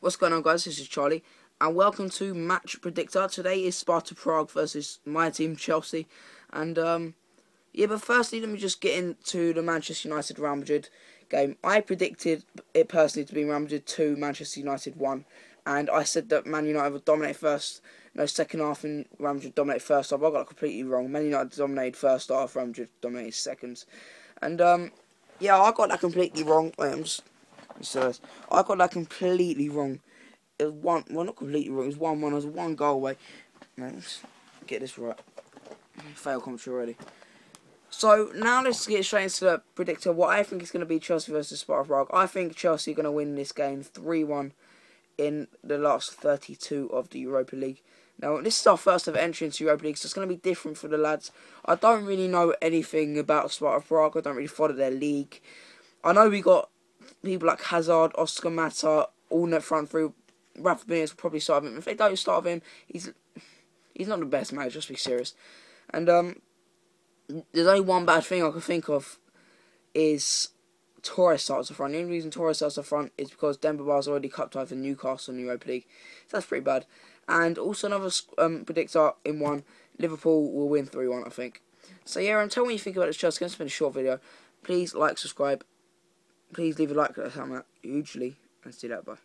What's going on, guys? This is Charlie, and welcome to Match Predictor. Today is Sparta Prague versus my team, Chelsea. And, um, yeah, but firstly, let me just get into the Manchester United Real Madrid game. I predicted it personally to be Real Madrid 2, Manchester United 1. And I said that Man United would dominate first, no, second half, and Real Madrid dominate first half. I got it completely wrong. Man United dominated first half, Real Madrid dominated seconds. And, um, yeah, I got that completely wrong. I'm just so I got that completely wrong. It was one, well, not completely wrong. It was one one. I was one goal away. Man, get this right. Fail commentary already. So now let's get straight into the predictor. What I think is going to be Chelsea versus Sparta Prague. I think Chelsea are going to win this game three one in the last thirty two of the Europa League. Now this is our first ever entry into Europa League, so it's going to be different for the lads. I don't really know anything about Sparta Prague. I don't really follow their league. I know we got people like Hazard, Oscar Mata, all net front through. Rafa Benitez will probably start him. If they don't start him, he's he's not the best manager. Just be serious. And um, there's only one bad thing I can think of is Torres starts the front. The only reason Torres starts the front is because Demba Ba's already cup tied for Newcastle in the Europa League. So that's pretty bad. And also another um, predictor in one, Liverpool will win 3-1, I think. So yeah, and tell me what you think about this Chelsea. It's been a short video. Please like, subscribe, Please leave a like, that help out hugely. And see you that, bye.